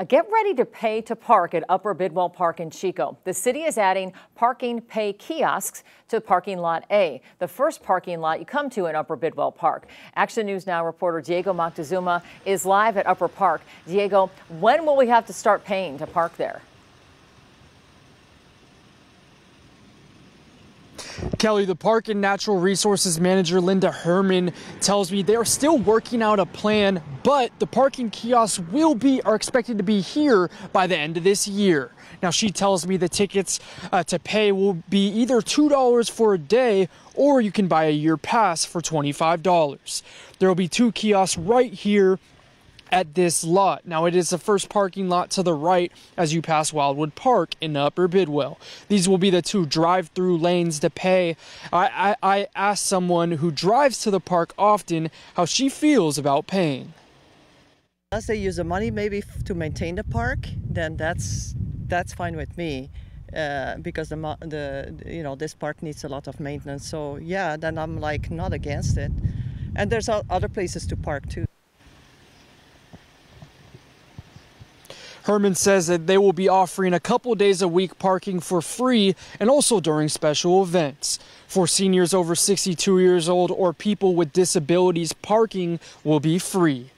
Uh, get ready to pay to park at Upper Bidwell Park in Chico. The city is adding parking pay kiosks to parking lot A, the first parking lot you come to in Upper Bidwell Park. Action News Now reporter Diego Moctezuma is live at Upper Park. Diego, when will we have to start paying to park there? Kelly, the Park and Natural Resources Manager Linda Herman tells me they are still working out a plan, but the parking kiosks will be are expected to be here by the end of this year. Now she tells me the tickets uh, to pay will be either $2 for a day or you can buy a year pass for $25. There will be two kiosks right here at this lot. Now, it is the first parking lot to the right as you pass Wildwood Park in Upper Bidwell. These will be the two drive through lanes to pay. I, I, I asked someone who drives to the park often how she feels about paying. Unless they use the money maybe to maintain the park, then that's that's fine with me. Uh, because the, the you know this park needs a lot of maintenance so yeah then i'm like not against it and there's other places to park too Herman says that they will be offering a couple days a week parking for free and also during special events. For seniors over 62 years old or people with disabilities, parking will be free.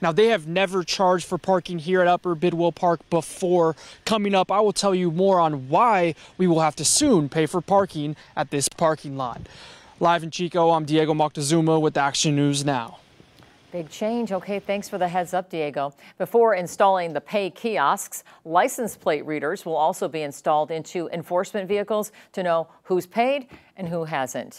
Now, they have never charged for parking here at Upper Bidwell Park before. Coming up, I will tell you more on why we will have to soon pay for parking at this parking lot. Live in Chico, I'm Diego Moctezuma with Action News Now. Big change. Okay, thanks for the heads up, Diego. Before installing the pay kiosks, license plate readers will also be installed into enforcement vehicles to know who's paid and who hasn't.